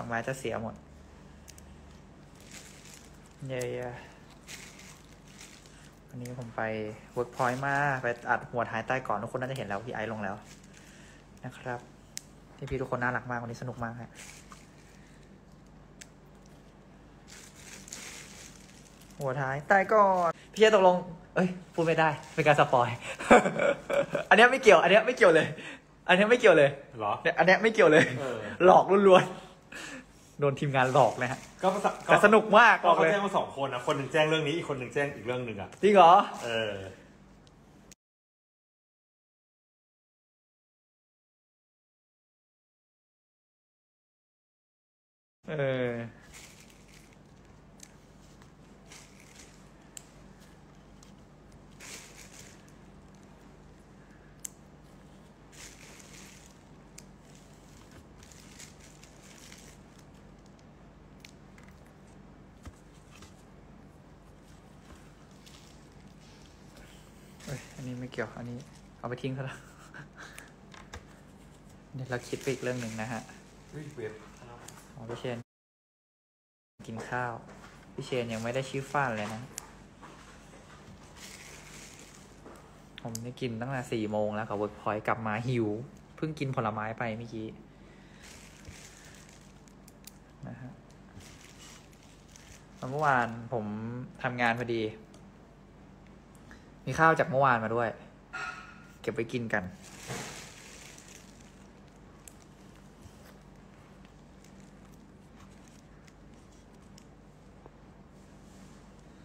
ดอกไม้จะเสียหมด เย้วันนี้ผมไปเวิร์กพอยต์มา ไปอัดหัวท้ายตายก่อน ทุกคนน่าจะเห็นแล้วพี่ไอซ์ลงแล้ว นะครับที่พี่ทุกคนน่ารักมาก วันนี้สนุกมากฮะหัวท้ายตายก่อน พี่จะตกลง เอ้ย พูดไม่ได้ เป็นการ spoil อันเนี้ยไม่เกี่ยว อันเนี้ยไม่เกี่ยวเลย อันเนี้ยไม่เกี่ยวเลย เหรอ เนี่ยอันเนี้ยไม่เกี่ยวเลย เออ หลอกล้วนๆ โดนทีมงานหลอกนะฮะก็ภาษาแต่สนุกมากก็บอกเขาเลยแจ้งมาสองคนนะคนหนึ่งแจ้งเรื่องนี้อีกคนหนึ่งแจ้งอีกเรื่องหนึ่งอะจริงเหรอเออเออ เอ้ยอันนี้ไม่เกี่ยว อันนี้ เอาไปทิ้งซะแล้วเดี๋ยวเราคิดไปอีกเรื่องหนึ่งนะฮะเว็บอ๋อพี่เชน กินข้าว พี่เชนยังไม่ได้ชื่อฟ้านเลยนะ ผมได้กินตั้งแต่สี่โมงแล้วกับเวิร์กพอยต์กลับมาหิว เพิ่งกินผลไม้ไปเมื่อกี้ นะฮะแล้วเมื่อวานผมทำงานพอดี มีข้าวจากเมื่อวานมาด้วย เก็บไว้กินกัน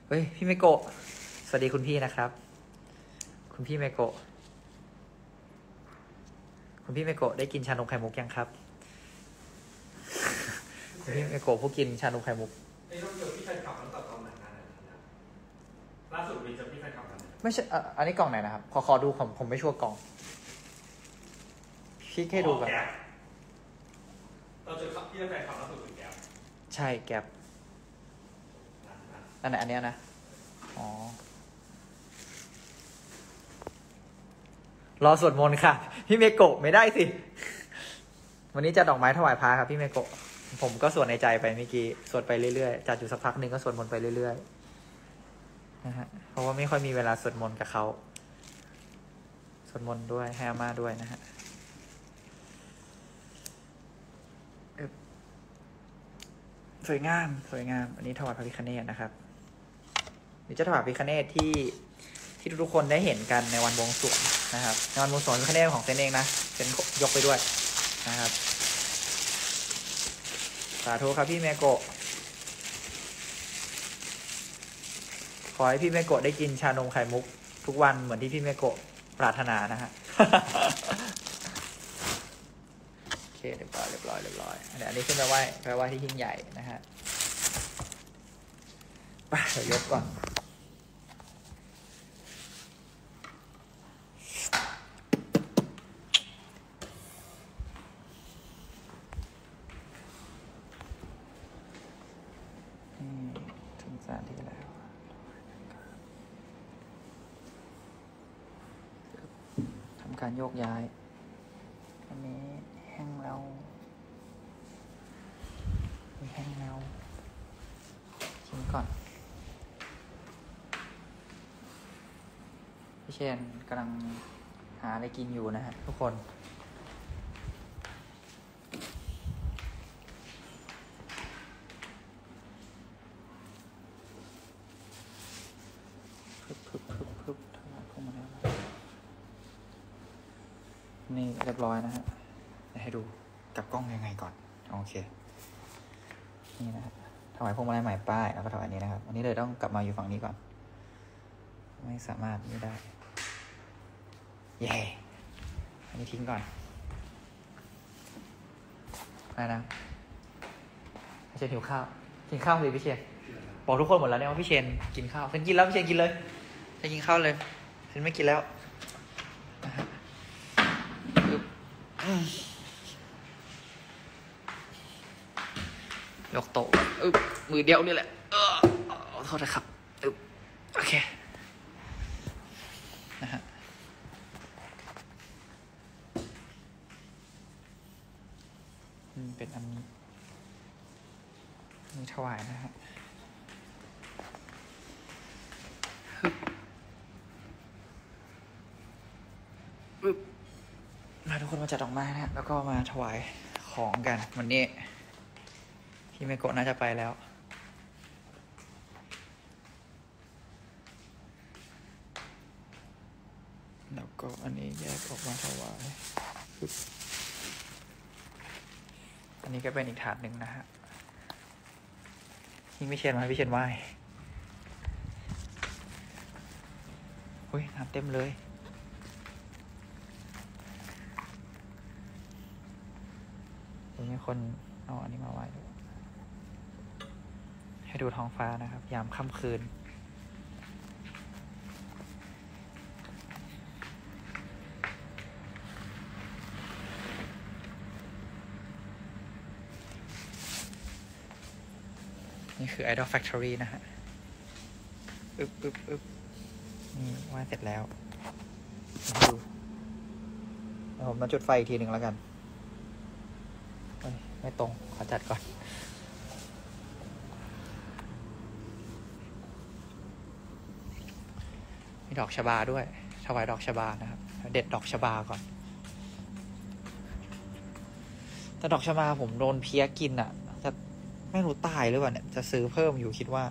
เฮ้ย พี่เมโกะ สวัสดีคุณพี่นะครับ คุณพี่เมโกะ คุณพี่เมโกะได้กินชานมไข่มุกยังครับ คุณพี่เมโกะผู้กินชานมไข่มุก ไม่ใช่อะอันนี้กล่องไหนนะครับ ขอขอดูผมผมไม่ชัวร์กล่องพี่แค่ดูก่อนเราเจอพี่แฟนคลับล่าสุดคือแก๊ปใช่แก็บอันไหนอันเนี้ยนะ อ๋อ รอสวดมนต์ค่ะ พี่เมโกะไม่ได้สิ วันนี้จะดอกไม้ถวายพระครับพี่เมโกะผมก็สวดในใจไปเมื่อกี้ สวดไปเรื่อยๆจัดอยู่สักพักหนึ่งก็สวดมนต์ไปเรื่อยๆ นะฮะเพราะว่าไม่ค่อยมีเวลาสวดมนต์กับเขาสวดมนต์ด้วยให้อาม่าด้วยนะฮะสวยงามสวยงาม อันนี้ถวายพระพิคเนตนะครับนี่จะถวายพระพิคเนตที่ที่ทุกคนได้เห็นกันในวันบวงสรวงนะครับในวันบวงสรวงพระพิคเนตของเซนเองนะเซนยกไปด้วยนะครับสาธุครับพี่เมโกะ ขอให้พี่เมโกะได้กินชานมไข่มุก ทุกวันเหมือนที่พี่เมโกะปรารถนานะฮะโอเคเรียบร้อยเรียบร้อยเรียบร้อยอันนี้อันนี้ขึ้นไปไหว้ไปไหว้ที่ยิ่งใหญ่นะฮะไปเดี๋ยวยกก่อนอืมถึงสถานที่แล้ว ทำการโยกย้าย อันนี้แห้งแล้วมีแห้งแล้วชิมก่อนพี่เชนกำลังหาอะไรกินอยู่นะฮะทุกคน พึบพึบพึบพึบถวายเข้ามาแล้วนะ นี่เรียบร้อยนะฮะให้ดูกลับกล้องยังไงก่อน โอเค นี่นะฮะถวายพวงมาลัยใหม่ป้ายแล้วก็ถวายนี้นะครับ วันนี้เลยต้องกลับมาอยู่ฝั่งนี้ก่อน ไม่สามารถไม่ได้ เย้อันนี้ทิ้งก่อนอะไรนะพี่เชนหิวข้าว กินข้าวสิพี่เชนบอกทุกคนหมดแล้วเนี่ยว่าพี่เชนกินข้าวฉันกินแล้วพี่เชนกินเลยฉันกินข้าวเลยฉันไม่กินแล้วนะฮะอึ๊บอืม ยกโต๊ะอึบมือเดียวนี่แหละเออโทษนะครับอึบโอเค นะฮะเป็นอันนี้นี่ถวายนะฮะฮึบปึ๊บมา ทุกคนมาจัดดอกไม้นะฮะแล้วก็มาถวายของกันวันนี้พี่เมโกะน่าจะไปแล้ว แล้วก็อันนี้แยกออกมาถวายอันนี้ก็เป็นอีกถาดหนึ่งนะฮะนี่ไม่เชียนมาให้พี่เชียนไหว้อุ้ยน้ำเต็มเลย เดี๋ยวมี คนเอาอันนี้มาไว้ด้วยให้ดูท้องฟ้านะครับ ยามค่ำคืน นี่คือ Idol Factory นะฮะ อึบอึบอึบนี่ว่าเสร็จแล้วมาดูเดี๋ยวผมมาจุดไฟอีกทีหนึ่งแล้วกัน ไม่ตรง ขอจัดก่อน มีดอกชบาด้วย ถวายดอกชบานะครับ เด็ดดอกชบาก่อน แต่ดอกชบาผมโดนเพี้ยกินอะ่ะจะไม่รู้ตายหรือเปล่าเนี่ย จะซื้อเพิ่มอยู่คิดว่า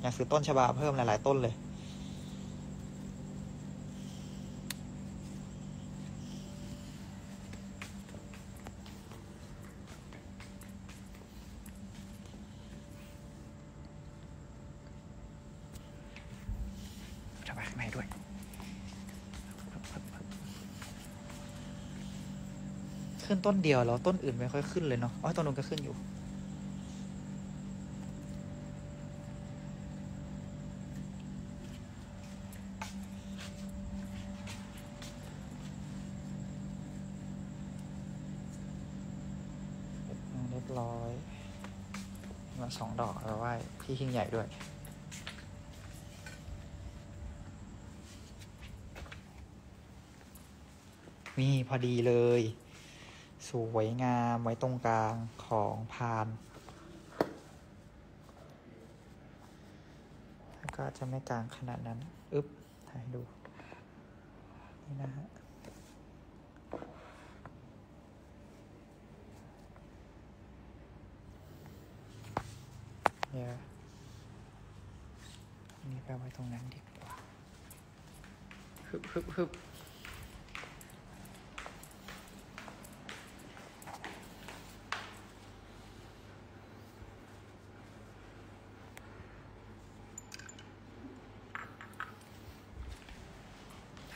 อยากซื้อต้นชบาเพิ่มหลายๆต้นเลย ถวายข้างในด้วย ขึ้นต้นเดียวแล้วต้นอื่นไม่ค่อยขึ้นเลยเนาะอ๋อต้นนู้นก็ขึ้นอยู่ เรียบร้อย มาสองดอกแล้วไหว้พี่หิ้งใหญ่ด้วยนี่พอดีเลย วยงามไว้ตรงกลางของพาน แล้วก็จะไม่กลางขนาดนั้น อึ๊บถ่ายให้ดู นี่นะฮะเดี๋ยอันนี่ไปไว้ตรงนั้นดีกว่า ฮึบฮึบฮึบ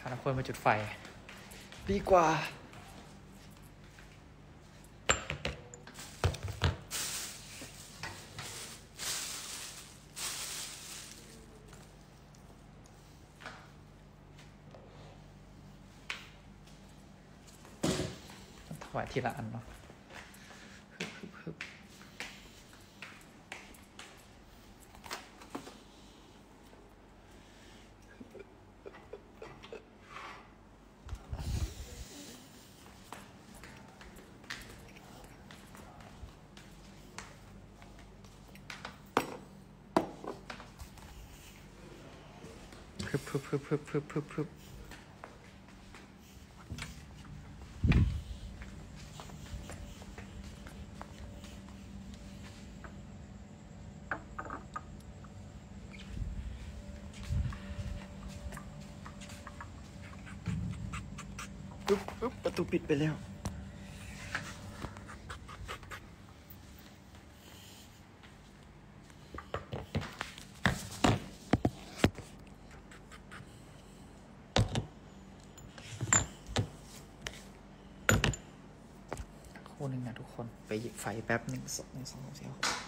าทุกคนมาจุดไฟ ดีกว่าถวายทีละอันเนาะ Hoop, hoop, hoop, นึงนะทุกคนไปหยิบไฟแป๊บหนึ่งสองหนึ่งสองสามสี่ห้าหก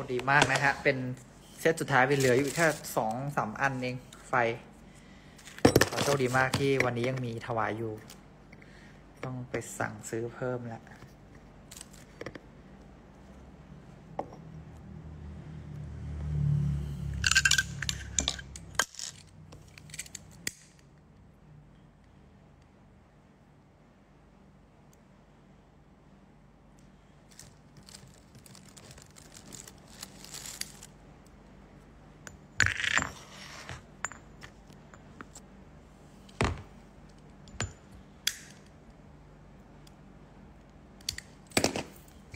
คดีมากนะฮะ เป็นเซตสุดท้ายไปเหลืออยู่แค่สองสามอันเอง ไฟขอโชคดีมากที่วันนี้ยังมีถวายอยู่ ต้องไปสั่งซื้อเพิ่มแล้ว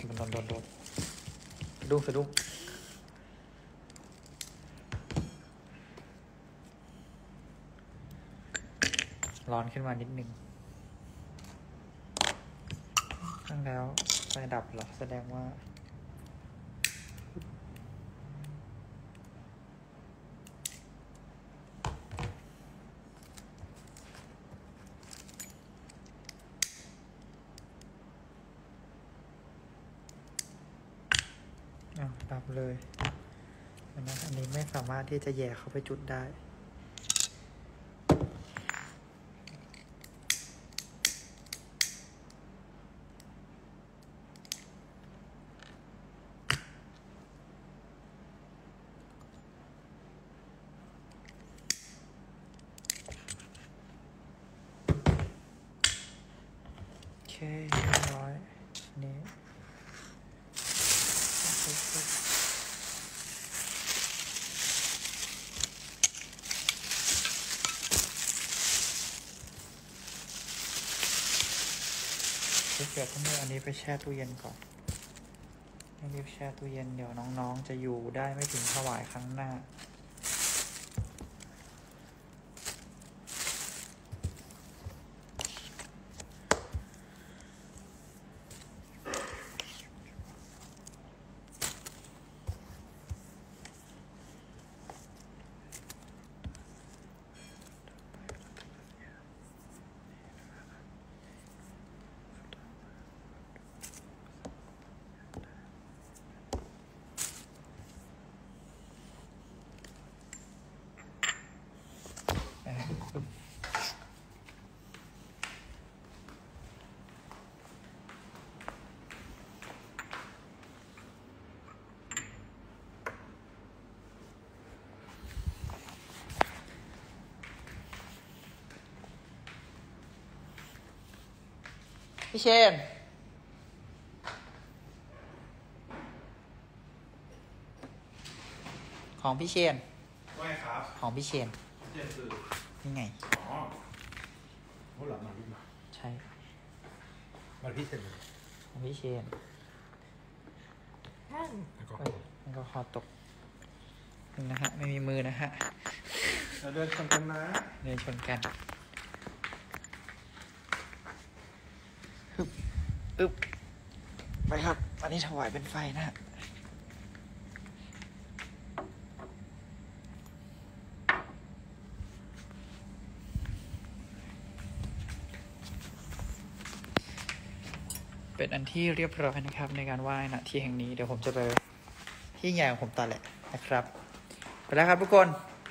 โดนโดนโดนสะดุ้งสะดุ้งร้อนขึ้นมานิดนึงตั้งแล้วไฟดับเหรอ แสดงว่า เลยนไหมอันนี้ไม่สามารถที่จะแย่เข้าไปจุดได้โอเคเรียบร้อยอันนี้ เดี๋ยวทั้งหมดอันนี้ไปแช่ตู้เย็นก่อนให้รีบแช่ตู้เย็นเดี๋ยวน้องๆ จะอยู่ได้ไม่ถึงถวายครั้งหน้า พี่เชนของพี่เชนไม่ครับของพี่เชนเจ็ดสื่อนี่ไง อ๋อเขาหลับมาลูกมาใช่มาพี่เสร็จเลยของพี่เชนแล้วก็เอ้ยมันก็คอตกนี่นะฮะ ไม่มีมือนะฮะ เราเดินชนกันนะ เดินชนกันอึบ อึบไปครับ อันนี้ถวายเป็นไฟนะฮะเป็นอันที่เรียบร้อยนะครับในการไหว้ณที่แห่งนี้เดี๋ยวผมจะไปที่ใหญ่ของผมต่อแหละนะครับ ไปแล้วครับทุกคน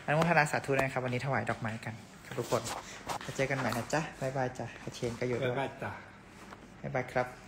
อนุโมทนาสาธุนะครับ วันนี้ถวายดอกไม้กันครับทุกคนแล้วเจอกันใหม่นะจ๊ะ บ๊ายบายจ้ะกระเชนก็อยู่ไปด้วยบานจ้ะ บ๊ายบายครับ